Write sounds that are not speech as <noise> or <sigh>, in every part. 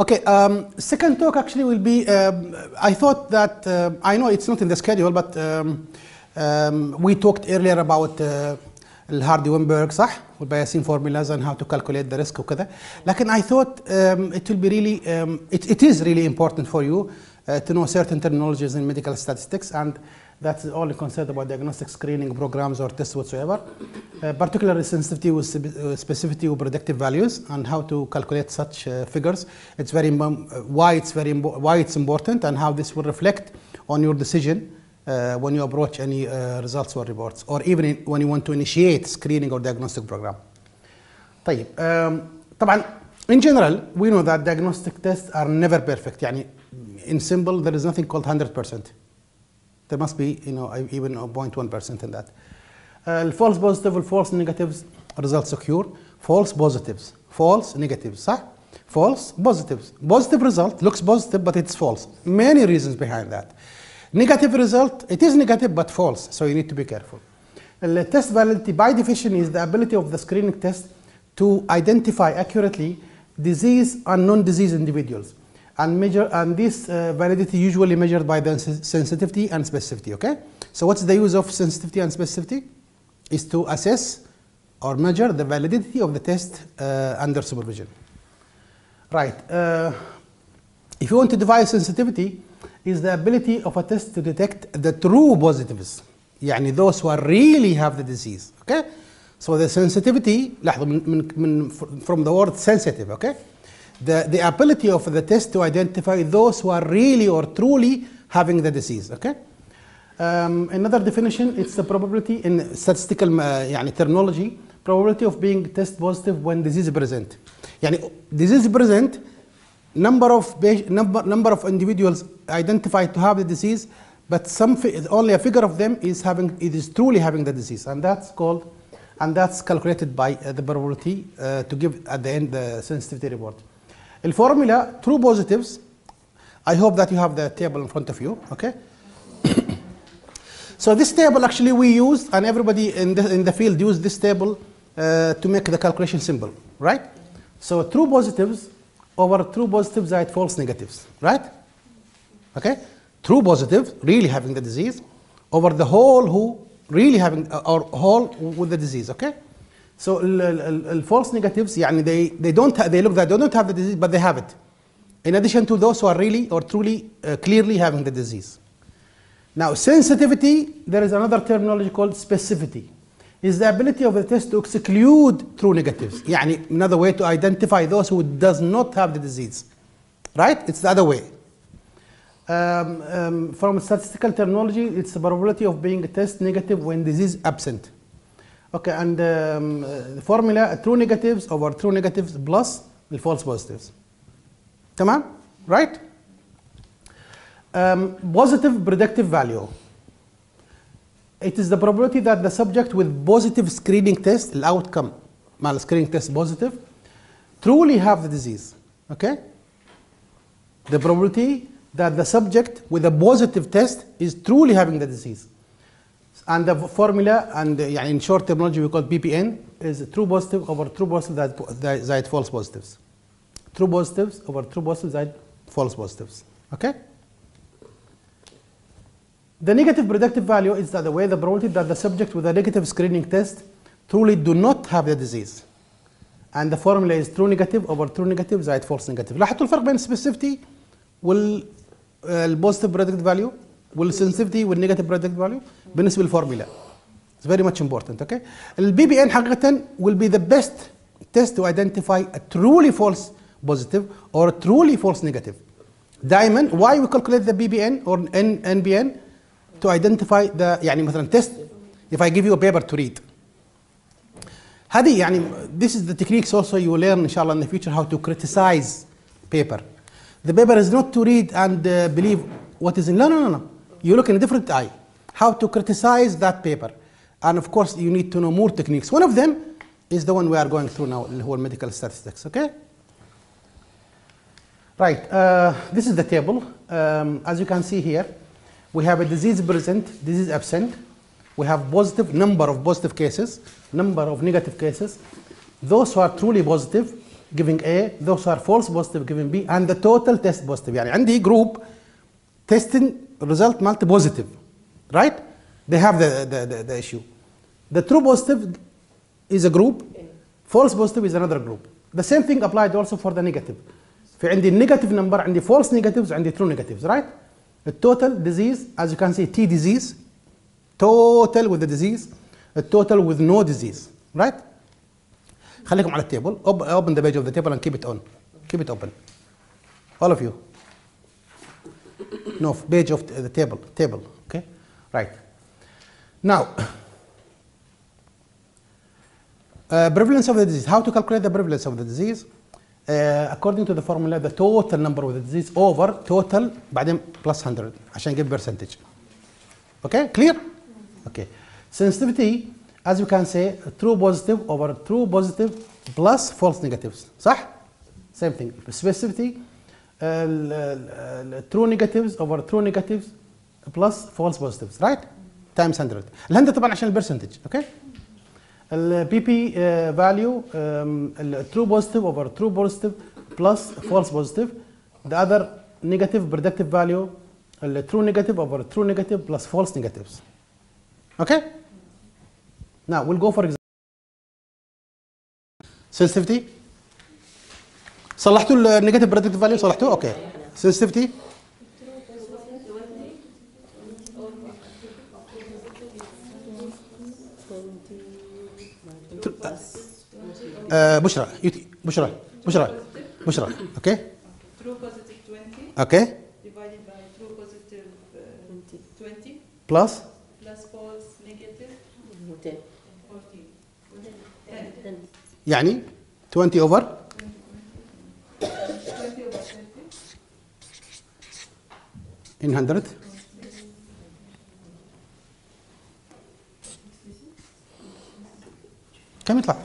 Okay, um, second talk actually will be, um, I thought that, uh, I know it's not in the schedule, but um, um, we talked earlier about uh, الهاردي وينبرغ صح والبياسين formulas and how to calculate the risk وكذا لكن I thought um, it will be really um, it, it is really important for you uh, to know certain terminologies in medical statistics and that's only concerned about diagnostic screening programs or tests whatsoever uh, particularly sensitivity with spe- uh, specificity with predictive values and how to calculate such uh, figures it's very im- why it's very imbo- why it's important and how this will reflect on your decision uh, when you approach any uh, results or reports or even in, when you want to initiate screening or diagnostic program. طيب um, طبعا in general we know that diagnostic tests are never perfect يعني in simple there is nothing called 100% there must be you know even 0.1% in that. Uh, false positive and false negatives results occur. False positives false negatives صح false positives. Positive result looks positive but it's false. Many reasons behind that. Negative result, it is negative but false, so you need to be careful. The test validity by definition is the ability of the screening test to identify accurately disease and non-disease individuals and measure and this uh, validity usually measured by the sens- sensitivity and specificity okay so what's the use of sensitivity and specificity is to assess or measure the validity of the test uh, under supervision right uh, if you want to define sensitivity is the ability of a test to detect the true positives يعني those who are really have the disease okay so the sensitivity لاحظوا من من من from the word sensitive okay the the ability of the test to identify those who are really or truly having the disease okay um, another definition it's the probability in statistical uh, يعني terminology probability of being test positive when disease present يعني disease present number of pa- number number of individuals identified to have the disease, but some fi- only a figure of them is having it is truly having the disease, and that's called and that's calculated by uh, the probability uh, to give at the end the sensitivity report. The formula true positives. I hope that you have the table in front of you. Okay. <coughs> so this table actually we used, and everybody in the in the field used this table uh, to make the calculation simple, right? So true positives over true positives are false negatives, right? Okay? True positive, really having the disease, over the whole who really having, uh, or whole with the disease, okay? So ال- ال- ال- ال- false negatives, يعني they, they don't, ha- they look that they don't have the disease, but they have it. In addition to those who are really or truly, uh, clearly having the disease. Now, sensitivity, there is another terminology called specificity. Is the ability of the test to exclude true negatives. يعني another way to identify those who does not have the disease. Right? It's the other way. Um, um, from statistical terminology, it's the probability of being test negative when disease absent. Okay, and um, uh, the formula true negatives over true negatives plus the false positives. تمام؟ Right? Um, positive predictive value. It is the probability that the subject with positive screening test, the outcome, mal screening test positive, truly have the disease. Okay? The probability that the subject with a positive test is truly having the disease. And the formula, and uh, يعني in short terminology we call BPN, is true positive over true positive that, that, that false positives. True positives over true positives that false positives. Okay? The negative predictive value is that the way the probability that the subject with a negative screening test truly do not have the disease. And the formula is true negative over true negative زائد false negative. لاحظتوا الفرق بين السبيسيفيتي والبوزيتيف predictive value والسنسيفيتي والنيجاتيف predictive value بالنسبه للفورمولا. It's very much important, okay? البي بي ان حقيقة will be the best test to identify a truly false positive or a truly false negative. دائما why we calculate the BBN or N, NBN to identify the يعني مثلا test if I give you a paper to read هذه يعني this is the techniques also you will learn إن شاء الله in the future how to criticize paper. The paper is not to read and uh, believe what is in no no no no you look in a different eye how to criticize that paper and of course you need to know more techniques one of them is the one we are going through now اللي هو medical statistics okay Right, uh, this is the table. Um, as you can see here, we have a disease present, disease absent. We have positive number of positive cases, number of negative cases. Those who are truly positive, giving A those are false positive giving B and the total test positive يعني عندي group testing result مالته positive right they have the, the, the, the issue the true positive is a group false positive is another group the same thing applied also for the negative في عندي negative number عندي false negatives عندي true negatives right the total disease as you can see T disease total with the disease a total with no disease right خليكم على التيبل Op- open the page of the table and keep it on keep it open all of you no page of the table table okay right now uh, prevalence of the disease how to calculate the prevalence of the disease uh, according to the formula the total number of the disease over total بعدين plus 100 عشان نجيب percentage okay clear okay sensitivity as you can say true positive over true positive plus false negatives صح same thing specificity uh, ال- ال- true negatives over true negatives plus false positives right times 100 ال 100 طبعا عشان البرسنتج أوكي البي بي فاليو الترو بوزيتيف اوفر ترو بوزيتيف بلس فولس بوزيتيف the other negative predictive value الترو نيجاتيف true negative plus false negatives okay now we'll go for example sensitivity صلحتوا النيجاتيف بريدكت فاليو صلحتوه؟ أوكي. سنسيتيفيتي آه، بشرى. يوتي بشرى. بشرى. بشرى. أوكي. ترو بوزيتيف 20 أوكي. بلس بلس فولس نيجاتيف 10 يعني 20 اوفر in 100 كم يطلع؟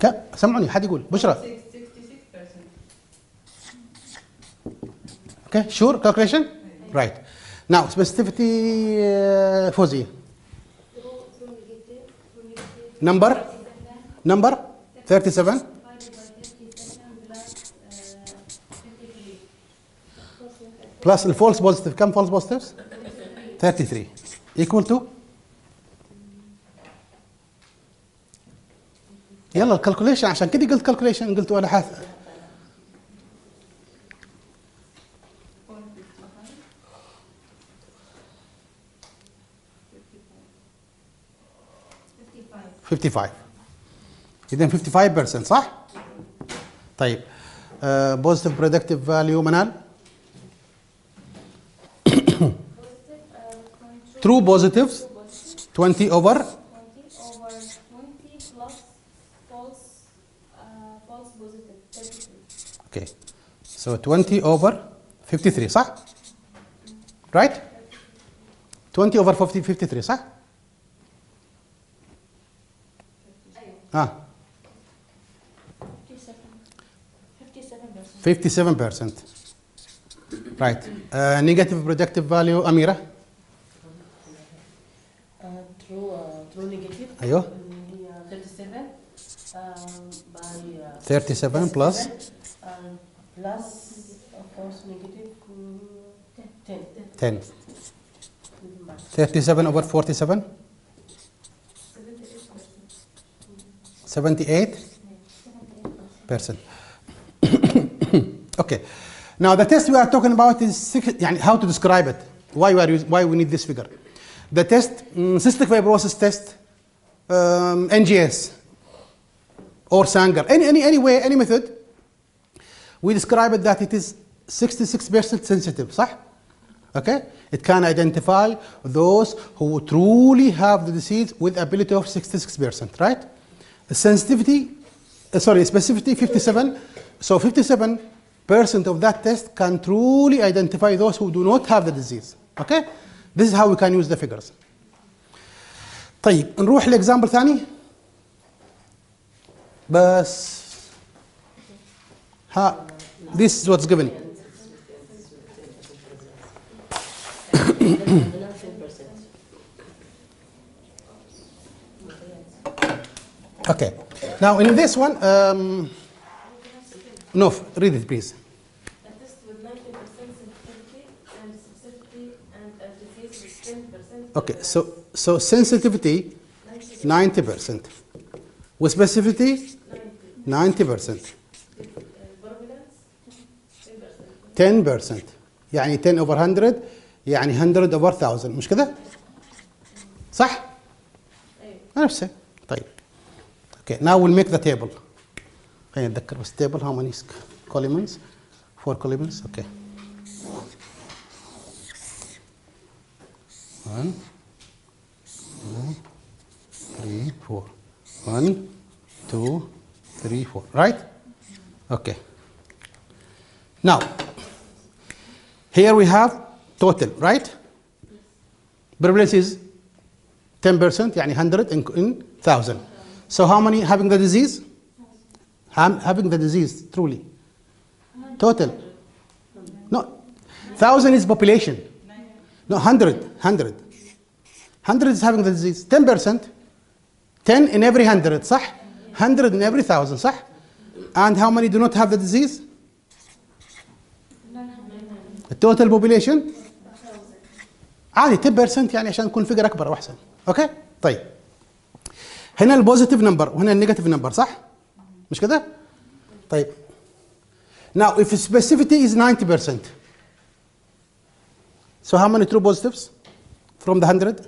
كم؟ سمعوني حد يقول؟ بشرى. 66%. أوكي شور كالكوليشن رايت ناو سبيسيفيتي فوزيه نمبر نمبر 37 بلس الفولس بوزيتيف كم فولس بوزيتيفز 33 equal to? يلا الكالكوليشن عشان كده قلت كالكوليشن قلت أنا حاس فيفتي فايف اذا 55% صح؟ طيب. بوزيتيف برودكتيف فاليو منال؟ true positives 20 over 20 over 20 plus false, uh, false positive 33. okay so 20 over 53 صح؟ right 20 over 50 53 صح؟ اه 57 57% right uh, negative projective value أميرة 37 plus 37, uh, plus of course negative mm, 10. 10 37 over 47 78 percent <coughs> okay now the test we are talking about is six, يعني how to describe it why we are use, why we need this figure the test mm, cystic fibrosis test um, NGS or Sanger any any any way any method we describe it that it is 66% sensitive صح okay it can identify those who truly have the disease with ability of 66% right the sensitivity uh, sorry specificity 57 so 57 percent of that test can truly identify those who do not have the disease okay this is how we can use the figures طيب نروح لاكزامبل ثاني بس ها this is what's given <coughs> Okay. Now in this one, um, no, f- read it please. A test with 90% sensitivity and specificity and a disease with 10%. Okay, so so sensitivity 90%. وسبيسيفيتي 90% 10% يعني 10 اوفر 100 يعني 100 اوفر 1000 مش كده؟ صح؟ أيوه نفسه طيب. أوكي ناو ويل ميك ذا تيبل خلينا نتذكر بس تيبل هاو ماني كوليمنز فور كوليمنز أوكي 1 2 3 4 one two three four right okay now here we have total right prevalence is 10% يعني 100 in, in 1000 so how many having the disease Ham- having the disease truly total no 1000 is population no 100 100 100 is having the disease 10% 10 in every 100 صح 100 in every 1000 صح and how many do not have the disease the total population عادي 10% يعني عشان تكون فيجر اكبر واحسن أوكي طيب هنا البوزيتيف نمبر وهنا النيجاتيف نمبر صح مش كده طيب now if specificity is 90% so how many true positives from the 100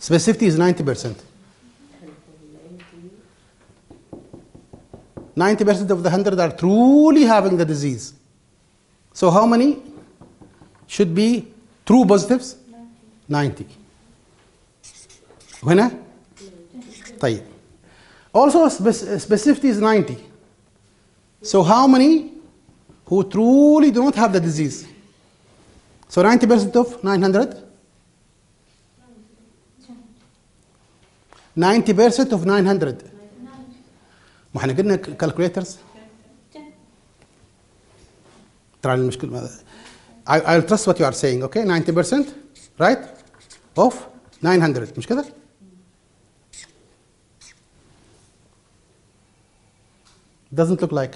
specificity is 90% 90% of the 100 are truly having the disease. So how many should be true positives? 90. هنا طيب also spec- specificity is 90 so how many who truly do not have the disease so 90% of 900 90% of 900 ما إحنا قلنا كالكوليترز ترى المشكلة I, I'll trust what you are saying okay 90% right of 900 مش كده doesn't look like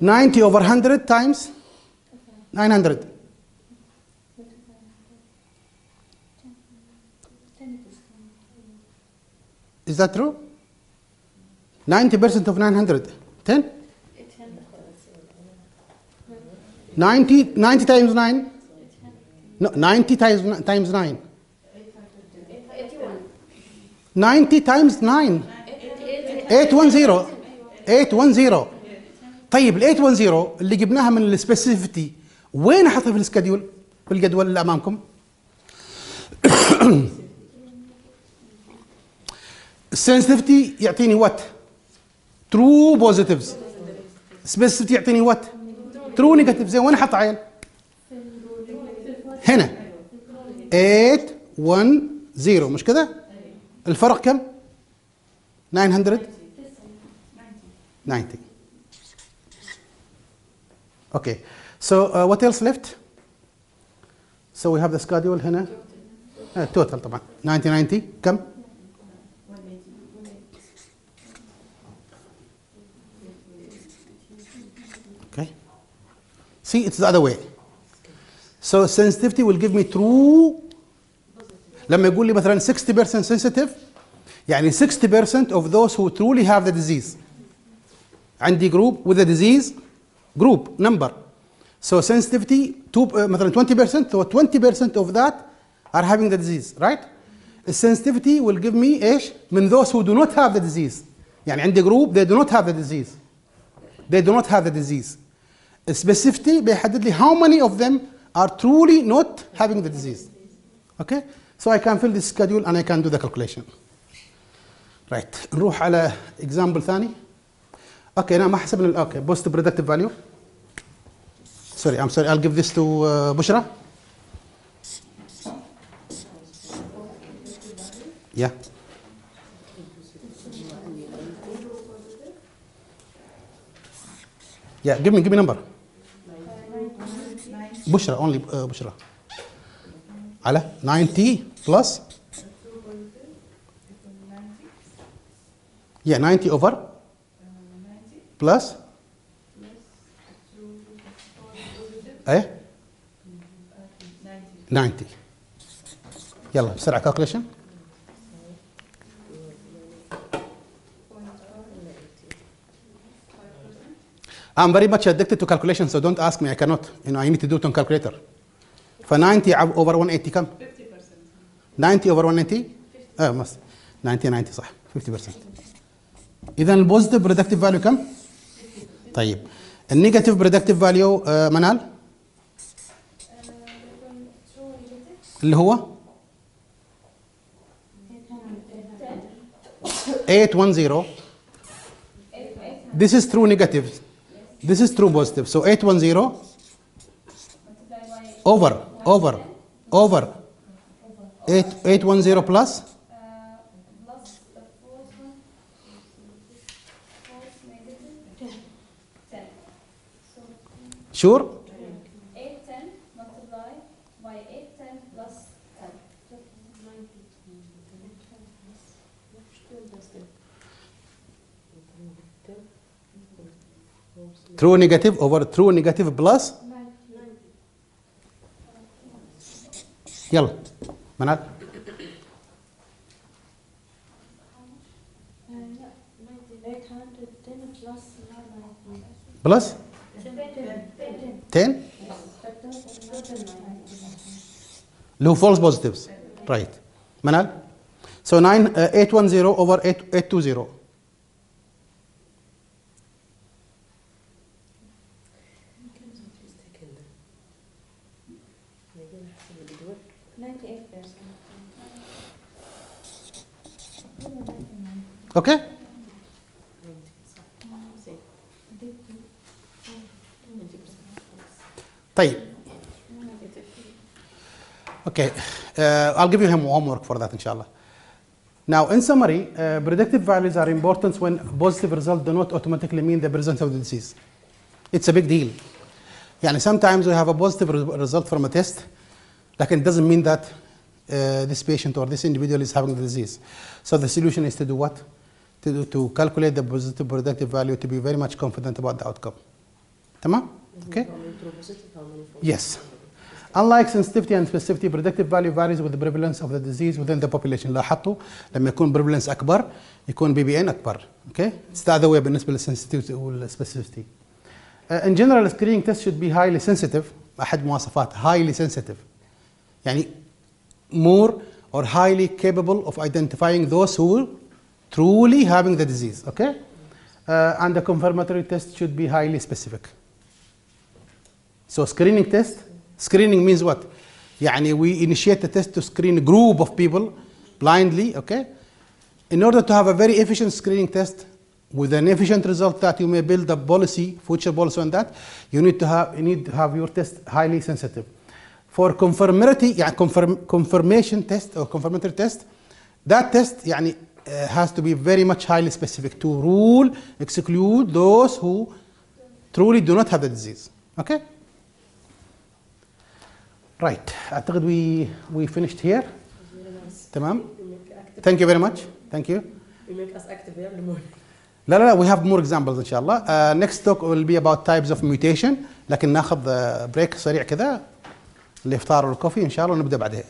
90 over 100 times 900 that true? 90% of 900 10 90 90 times 9 no 90 times times 9 90 times 9 810 810 طيب ال 810 اللي جبناها من السبيسيفيتي وين احطها في السكادول في الجدول اللي أمامكم؟ <coughs> السنسيتيفيتي يعطيني وات ترو بوزيتيفز سبيسيفيتي يعطيني وات ترو زين وين أحط عيل هنا. 8 1 0 مش كده؟ الفرق كم؟ 900 90 okay. So uh, what else left? So we have the schedule هنا. Uh, total طبعا. 90 90 كم؟ See, it's the other way. So sensitivity will give me true لما يقول لي مثلا 60% sensitive يعني 60% of those who truly have the disease عندي group with the disease group number so sensitivity two, uh, مثلا 20% so 20% of that are having the disease right the sensitivity will give me ايش من those who do not have the disease يعني عندي group they do not have the disease they do not have the disease. Specificity بيحدد لي how many of them are truly not having the disease. Okay? So I can fill this schedule and I can do the calculation. Right. نروح على example ثاني. Okay, أنا ما حسبنا ال- okay post productive value. Sorry, I'm sorry. I'll give this to uh, Bushra. Yeah. Yeah, give me give me number. بشرى اونلي بشرى على 90 بلس yeah 90 over plus إيه؟ 90 يلا بسرعة كالكوليشن I'm very much addicted to calculation, so don't ask me. I cannot. You know, I need to do it on calculator. ف 90 عب- over 180 كم؟ 90 over 180 آه مس 90 90 صح 50% اذا البوزيتيف برودكتيف فاليو كم؟ طيب النيجاتيف برودكتيف فاليو منال Uh, اللي هو 810 this is true negative this is true positive. So 810 multiplied by over over over. 8 810 plus? Uh, true negative over true negative plus يلا منال بلس 10 اللي هو false positives right منال so 9 uh, 810 over 8 820 okay طيب Okay, uh, I'll give you him homework for that, inshallah. Now, in summary, uh, predictive values are important when positive results do not automatically mean the presence of the disease. It's a big deal. يعني sometimes we have a positive re- result from a test, like it doesn't mean that uh, this patient or this individual is having the disease. So the solution is to do what? To, to calculate the positive predictive value to be very much confident about the outcome. تمام? Okay? Yes. Unlike sensitivity and specificity, predictive value varies with the prevalence of the disease within the population. لاحظتوا لما يكون prevalence أكبر يكون بي بي ان أكبر. Okay? It's the other way بالنسبة للsensitivity والspecificity. Uh, in general, screening test should be highly sensitive. أحد مواصفات highly sensitive. يعني more or highly capable of identifying those who truly having the disease. Okay? Uh, and the confirmatory test should be highly specific. So screening test, screening means what? يعني we initiate the test to screen a group of people blindly, okay? In order to have a very efficient screening test with an efficient result that you may build a policy, future policy on that, you need to have you need to have your test highly sensitive. For confirmatory يعني confirm, confirmation test or confirmatory test, that test يعني uh, has to be very much highly specific to rule, exclude those who truly do not have the disease. Okay? Right. اعتقد we we finished here. تمام. Thank you very much. Thank you. You make us active every morning. لا لا لا we have more examples ان شاء الله. Uh, next talk will be about types of mutation لكن ناخذ بريك سريع كذا الافطار والكوفي ان شاء الله ونبدا بعدها.